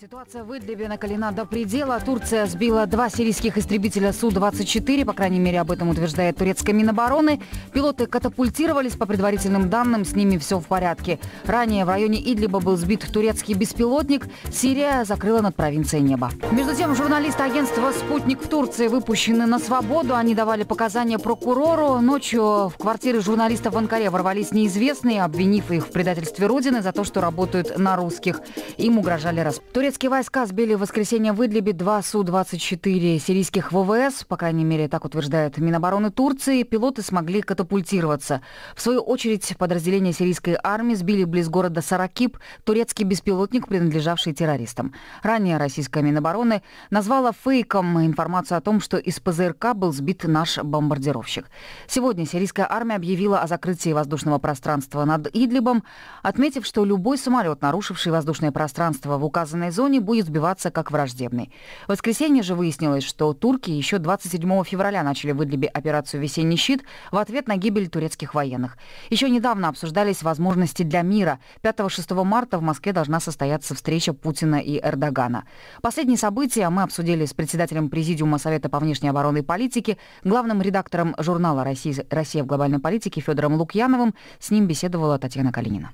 Ситуация в Идлибе накалена до предела. Турция сбила два сирийских истребителя Су-24, по крайней мере, об этом утверждает турецкая Минобороны. Пилоты катапультировались, по предварительным данным, с ними все в порядке. Ранее в районе Идлиба был сбит турецкий беспилотник. Сирия закрыла над провинцией небо. Между тем, журналисты агентства «Спутник» в Турции выпущены на свободу. Они давали показания прокурору. Ночью в квартиры журналистов в Анкаре ворвались неизвестные, обвинив их в предательстве Родины за то, что работают на русских. Им угрожали расп. Турецкие войска сбили в воскресенье в Идлибе два Су-24 сирийских ВВС, по крайней мере, так утверждает Минобороны Турции. Пилоты смогли катапультироваться. В свою очередь, подразделения сирийской армии сбили близ города Саракип турецкий беспилотник, принадлежавший террористам. Ранее российская Минобороны назвала фейком информацию о том, что из ПЗРК был сбит наш бомбардировщик. Сегодня сирийская армия объявила о закрытии воздушного пространства над Идлибом, отметив, что любой самолет, нарушивший воздушное пространство в указанной зоне будет сбиваться как враждебный. В воскресенье же выяснилось, что турки еще 27 февраля начали в Идлибе операцию «Весенний щит» в ответ на гибель турецких военных. Еще недавно обсуждались возможности для мира. 5-6 марта в Москве должна состояться встреча Путина и Эрдогана. Последние события мы обсудили с председателем Президиума Совета по внешней оборонной политике, главным редактором журнала «Россия в глобальной политике» Федором Лукьяновым. С ним беседовала Татьяна Калинина.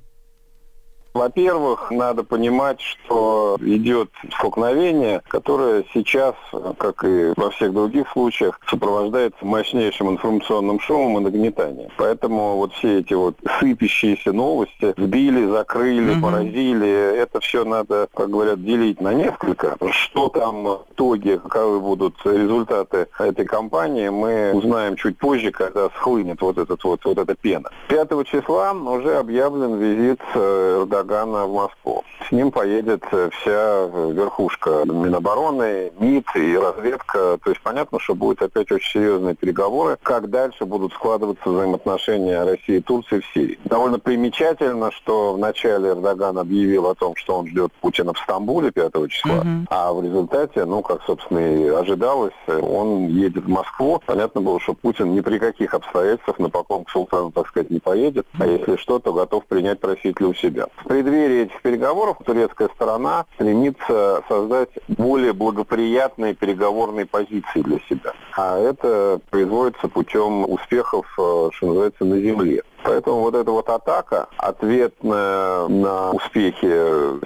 Во-первых, надо понимать, что идет столкновение, которое сейчас, как и во всех других случаях, сопровождается мощнейшим информационным шумом и нагнетанием. Поэтому вот все эти вот сыпящиеся новости сбили, закрыли, угу. поразили, это все надо, как говорят, делить на несколько. Что там в итоге, каковы будут результаты этой кампании, мы узнаем чуть позже, когда схлынет вот, этот вот, вот эта пена. 5 числа уже объявлен визит Эрдогана Эрдогана в Москву. С ним поедет э, вся верхушка Минобороны, МИД и разведка. То есть понятно, что будут опять очень серьезные переговоры, как дальше будут складываться взаимоотношения России и Турции в Сирии. Довольно примечательно, что вначале Эрдоган объявил о том, что он ждет Путина в Стамбуле 5 числа, mm-hmm. а в результате, ну, как, собственно, и ожидалось, он едет в Москву. Понятно было, что Путин ни при каких обстоятельствах на поклон к султану, так сказать, не поедет, а если что, то готов принять просителя у себя преддверии этих переговоров турецкая сторона стремится создать более благоприятные переговорные позиции для себя. А это производится путем успехов, э, что называется, на земле. Поэтому вот эта вот атака, ответная на успехи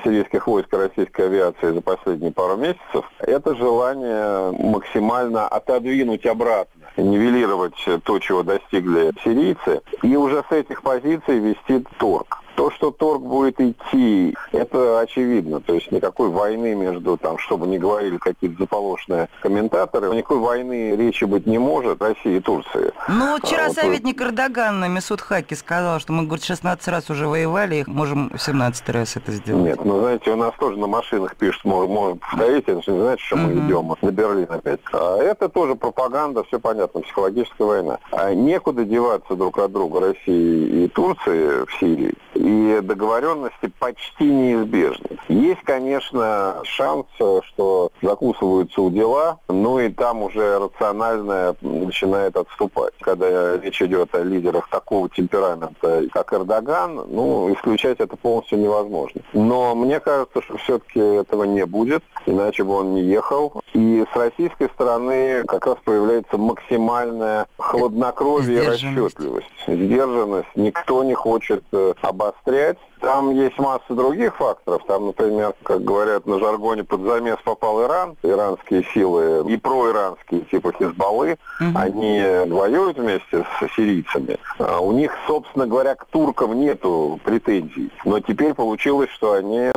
сирийских войск и российской авиации за последние пару месяцев, это желание максимально отодвинуть обратно, нивелировать то, чего достигли сирийцы, и уже с этих позиций вести торг. То, что торг будет идти, это очевидно. То есть никакой войны между, там, чтобы не говорили какие-то заполошенные комментаторы, никакой войны речи быть не может России и Турции. Ну, вот вчера а, советник вот... Эрдогана Месуд Хаки сказал, что мы, говорит, 16 раз уже воевали, и можем 17 раз это сделать. Нет, ну, знаете, у нас тоже на машинах пишут, можем, можем повторить, это же не значит, что мы идем на Берлин опять. А это тоже пропаганда, все понятно, психологическая война. А некуда деваться друг от друга России и Турции в Сирии и договоренности почти неизбежны. Есть, конечно, шанс, что закусываются у дела, ну и там уже рациональное начинает отступать. Когда речь идет о лидерах такого темперамента, как Эрдоган, ну, исключать это полностью невозможно. Но мне кажется, что все-таки этого не будет, иначе бы он не ехал. И с российской стороны как раз появляется максимальная хладнокровие и расчетливость. Сдержанность. Никто не хочет э, обострять. Там есть масса других факторов. Там, например, как говорят на жаргоне, под замес попал Иран. Иранские силы и проиранские, типа Хизбаллы, угу. они воюют вместе с сирийцами. А у них, собственно говоря, к туркам нету претензий. Но теперь получилось, что они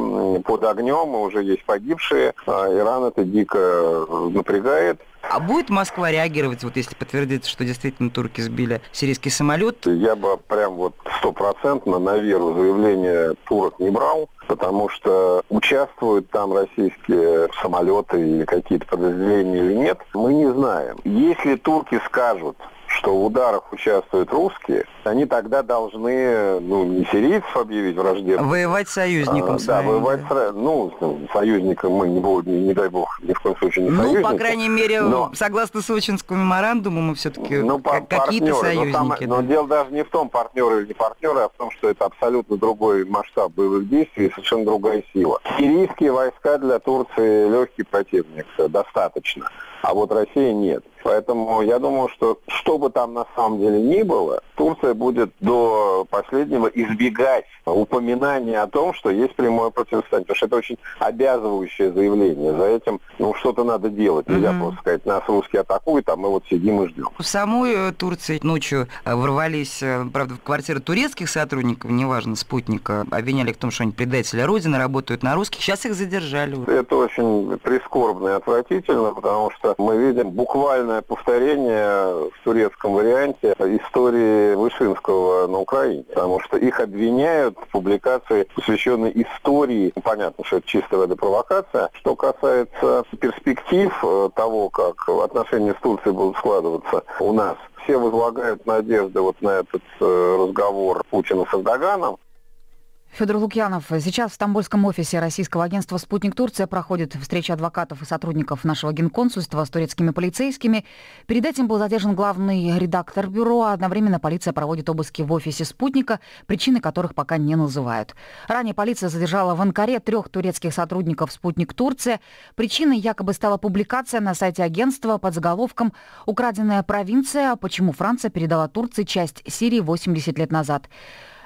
под огнем, и уже есть погибшие. А Иран это дико напрягает. А будет Москва реагировать, вот если подтвердится, что действительно турки сбили сирийский самолет? Я бы прям вот стопроцентно на веру заявление турок не брал, потому что участвуют там российские самолеты или какие-то подразделения или нет, мы не знаем. Если турки скажут, что в ударах участвуют русские, они тогда должны, ну, не сирийцев объявить враждебными. Воевать союзником а, своим. Да, воевать, да. ну, союзником мы, не, не, не дай бог, ни в коем случае не ну, союзники. Ну, по крайней мере, но, согласно Сочинскому меморандуму, мы все-таки ну, какие-то союзники. Но, там, но дело даже не в том, партнеры или не партнеры, а в том, что это абсолютно другой масштаб боевых действий и совершенно другая сила. Сирийские войска для Турции легкий противник, достаточно. А вот Россия нет. Поэтому я думаю, что что бы там на самом деле ни было, Турция будет до последнего избегать упоминания о том, что есть прямое противостояние. Потому что это очень обязывающее заявление. За этим ну, что-то надо делать. Нельзя mm-hmm. просто сказать, нас русские атакуют, а мы вот сидим и ждем. В самой э, Турции ночью э, ворвались, э, правда, в квартиры турецких сотрудников, неважно, спутника, обвиняли в том, что они предатели Родины, работают на русских. Сейчас их задержали. Это очень прискорбно и отвратительно, потому что мы видим буквально полное повторение в турецком варианте истории Вышинского на Украине, потому что их обвиняют в публикации, посвященной истории. Понятно, что это чистая вода провокация. Что касается перспектив э, того, как отношения с Турцией будут складываться у нас, все возлагают надежды вот на этот э, разговор Путина с Эрдоганом. Федор Лукьянов, сейчас в стамбульском офисе российского агентства «Спутник Турция» проходит встреча адвокатов и сотрудников нашего генконсульства с турецкими полицейскими. Перед этим был задержан главный редактор бюро, а одновременно полиция проводит обыски в офисе «Спутника», причины которых пока не называют. Ранее полиция задержала в Анкаре трех турецких сотрудников «Спутник Турция». Причиной якобы стала публикация на сайте агентства под заголовком «Украденная провинция. Почему Франция передала Турции часть Сирии 80 лет назад».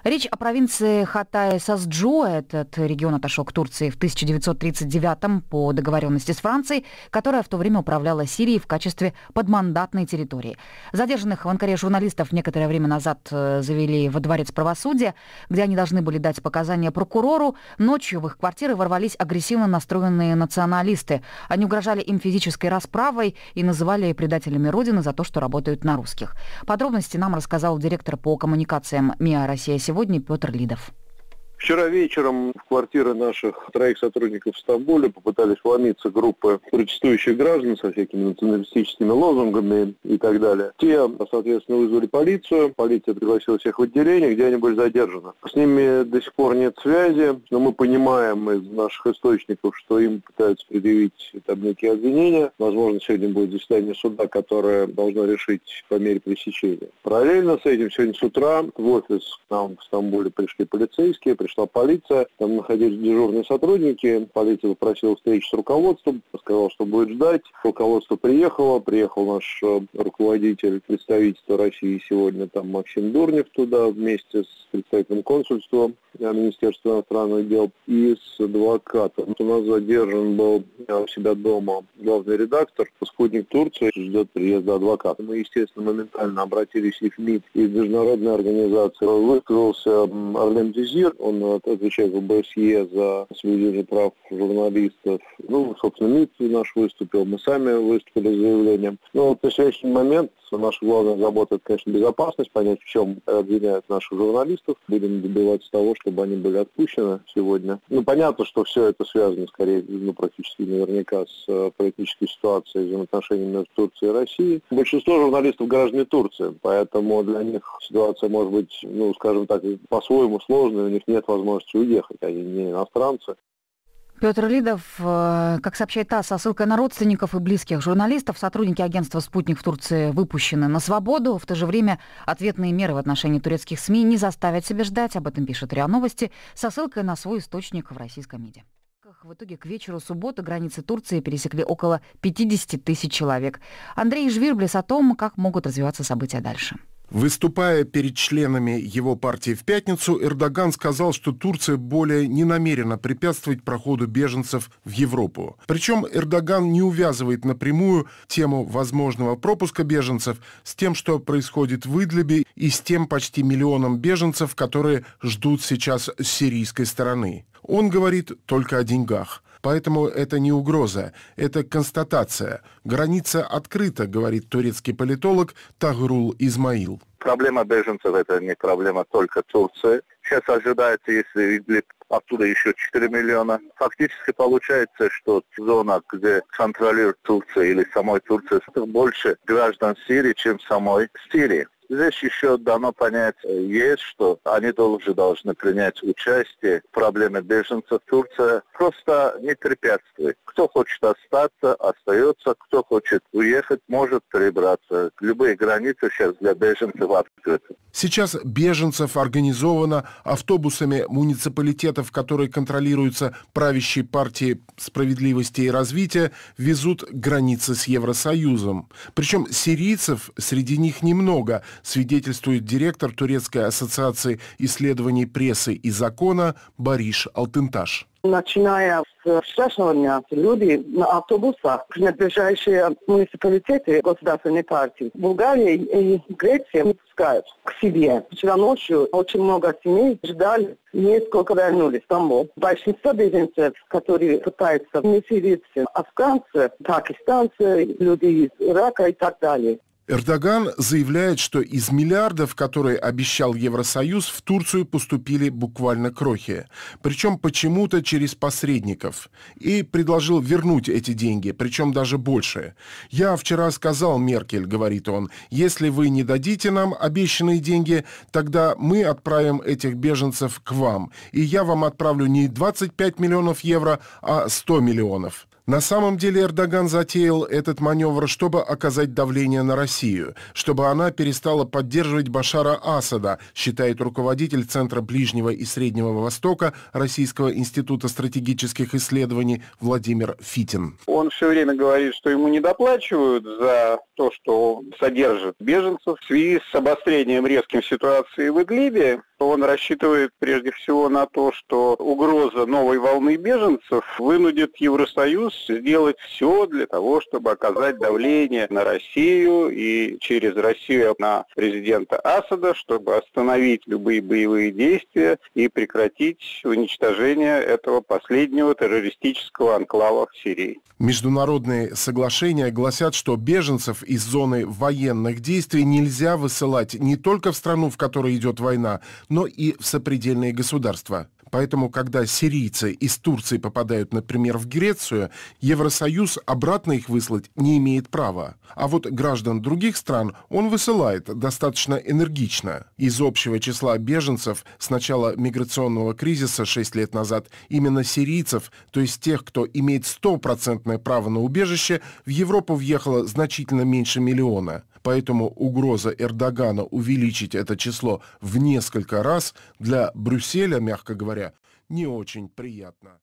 Речь о провинции Хатая-Сасджо. Этот регион отошел к Турции в 1939 по договоренности с Францией, которая в то время управляла Сирией в качестве подмандатной территории. Задержанных в Анкаре журналистов некоторое время назад э, завели во дворец правосудия, где они должны были дать показания прокурору. Ночью в их квартиры ворвались агрессивно настроенные националисты. Они угрожали им физической расправой и называли предателями Родины за то, что работают на русских. Подробности нам рассказал директор по коммуникациям МИА «Россия сегодня» сегодня Петр Лидов. Вчера вечером в квартиры наших троих сотрудников в Стамбуле попытались вломиться группы протестующих граждан со всякими националистическими лозунгами и так далее. Те, соответственно, вызвали полицию. Полиция пригласила всех в отделение, где они были задержаны. С ними до сих пор нет связи, но мы понимаем из наших источников, что им пытаются предъявить там некие обвинения. Возможно, сегодня будет заседание суда, которое должно решить по мере пресечения. Параллельно с этим сегодня с утра в офис к нам в Стамбуле пришли полицейские, пришла полиция, там находились дежурные сотрудники, полиция попросила встречи с руководством, сказала, что будет ждать. Руководство приехало, приехал наш э, руководитель представительства России сегодня, там Максим Дурнев туда вместе с представителем консульства Министерства иностранных дел и с адвокатом. Вот у нас задержан был у себя дома главный редактор, спутник Турции, ждет приезда адвоката. Мы, естественно, моментально обратились и в МИД, и в международные организации. Высказался Арлем Дезир, он отвечает в ОБСЕ за соблюдение прав журналистов. Ну, собственно, МИД наш выступил, мы сами выступили с заявлением. Но вот на сегодняшний момент наша главная забота, это, конечно, безопасность, понять, в чем обвиняют наших журналистов. Будем добиваться того, чтобы они были отпущены сегодня. Ну, понятно, что все это связано, скорее, ну, практически наверняка с э, политической ситуацией, взаимоотношениями между Турцией и Россией. Большинство журналистов граждане Турции, поэтому для них ситуация может быть, ну, скажем так, по-своему сложная, у них нет возможности уехать, они не иностранцы. Петр Лидов, э, как сообщает ТАСС, со ссылкой на родственников и близких журналистов, сотрудники агентства «Спутник» в Турции выпущены на свободу. В то же время ответные меры в отношении турецких СМИ не заставят себя ждать. Об этом пишет РИА Новости со ссылкой на свой источник в российском МИДе. В итоге к вечеру субботы границы Турции пересекли около 50 тысяч человек. Андрей Жвирблес о том, как могут развиваться события дальше. Выступая перед членами его партии в пятницу, Эрдоган сказал, что Турция более не намерена препятствовать проходу беженцев в Европу. Причем Эрдоган не увязывает напрямую тему возможного пропуска беженцев с тем, что происходит в Идлибе и с тем почти миллионом беженцев, которые ждут сейчас с сирийской стороны. Он говорит только о деньгах. Поэтому это не угроза, это констатация. Граница открыта, говорит турецкий политолог Тагрул Измаил. Проблема беженцев – это не проблема только Турции. Сейчас ожидается, если Идлиб оттуда еще 4 миллиона. Фактически получается, что зона, где контролирует Турция или самой Турция, больше граждан Сирии, чем самой Сирии. Здесь еще дано понять есть, что они тоже должны принять участие в проблеме беженцев. Турция просто не препятствует. Кто хочет остаться, остается. Кто хочет уехать, может перебраться. Любые границы сейчас для беженцев открыты. Сейчас беженцев организовано автобусами муниципалитетов, которые контролируются правящей партией справедливости и развития, везут границы с Евросоюзом. Причем сирийцев среди них немного, свидетельствует директор Турецкой ассоциации исследований прессы и закона Бариш Алтынташ. Начиная с вчерашнего дня люди на автобусах, принадлежащие муниципалитеты государственной партии, Булгария и Греция не пускают к себе. Вчера ночью очень много семей ждали, несколько вернулись в Стамбул. Большинство беженцев, которые пытаются не сирийцы, афганцы, пакистанцы, люди из Ирака и так далее. Эрдоган заявляет, что из миллиардов, которые обещал Евросоюз, в Турцию поступили буквально крохи. Причем почему-то через посредников. И предложил вернуть эти деньги, причем даже больше. «Я вчера сказал Меркель, — говорит он, — если вы не дадите нам обещанные деньги, тогда мы отправим этих беженцев к вам. И я вам отправлю не 25 миллионов евро, а 100 миллионов». На самом деле Эрдоган затеял этот маневр, чтобы оказать давление на Россию, чтобы она перестала поддерживать Башара Асада, считает руководитель Центра Ближнего и Среднего Востока Российского института стратегических исследований Владимир Фитин. Он все время говорит, что ему не доплачивают за то, что содержит беженцев в связи с обострением резким ситуации в Идлибе он рассчитывает прежде всего на то, что угроза новой волны беженцев вынудит Евросоюз сделать все для того, чтобы оказать давление на Россию и через Россию на президента Асада, чтобы остановить любые боевые действия и прекратить уничтожение этого последнего террористического анклава в Сирии. Международные соглашения гласят, что беженцев из зоны военных действий нельзя высылать не только в страну, в которой идет война, но и в сопредельные государства. Поэтому, когда сирийцы из Турции попадают, например, в Грецию, Евросоюз обратно их выслать не имеет права. А вот граждан других стран он высылает достаточно энергично. Из общего числа беженцев с начала миграционного кризиса 6 лет назад именно сирийцев, то есть тех, кто имеет стопроцентное право на убежище, в Европу въехало значительно меньше миллиона. Поэтому угроза Эрдогана увеличить это число в несколько раз для Брюсселя, мягко говоря, не очень приятна.